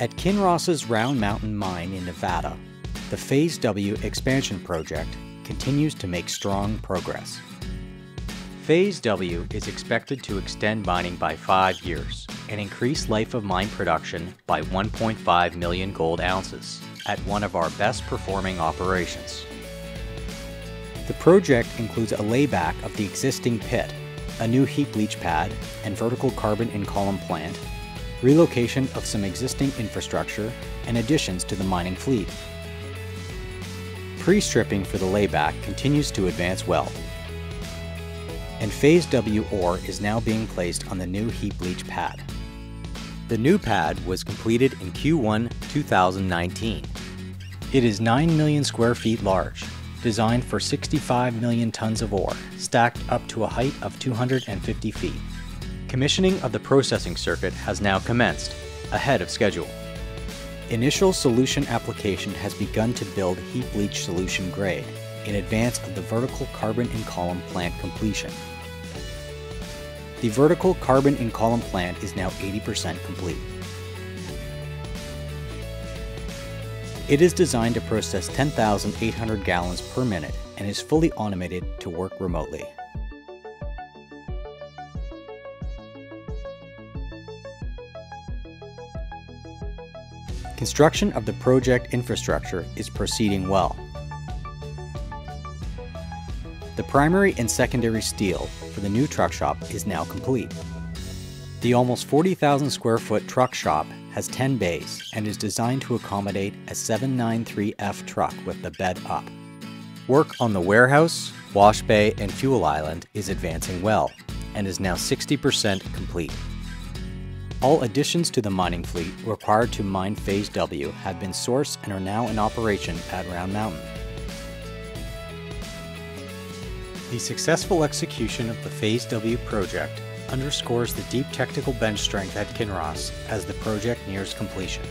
At Kinross's Round Mountain Mine in Nevada, the Phase W expansion project continues to make strong progress. Phase W is expected to extend mining by five years and increase life of mine production by 1.5 million gold ounces at one of our best performing operations. The project includes a layback of the existing pit, a new heap leach pad and vertical carbon in column plant, relocation of some existing infrastructure, and additions to the mining fleet. Pre-stripping for the layback continues to advance well, and Phase W ore is now being placed on the new heap leach pad. The new pad was completed in Q1 2019. It is 9 million square feet large, designed for 65 million tons of ore, stacked up to a height of 250 feet. Commissioning of the processing circuit has now commenced, ahead of schedule. Initial solution application has begun to build heap leach solution grade in advance of the vertical carbon in column plant completion. The vertical carbon in column plant is now 80% complete. It is designed to process 10,800 gallons per minute and is fully automated to work remotely. Construction of the project infrastructure is proceeding well. The primary and secondary steel for the new truck shop is now complete. The almost 40,000 square foot truck shop has 10 bays and is designed to accommodate a 793F truck with the bed up. Work on the warehouse, wash bay, and fuel island is advancing well and is now 60% complete. All additions to the mining fleet required to mine Phase W have been sourced and are now in operation at Round Mountain. The successful execution of the Phase W project underscores the deep technical bench strength at Kinross as the project nears completion.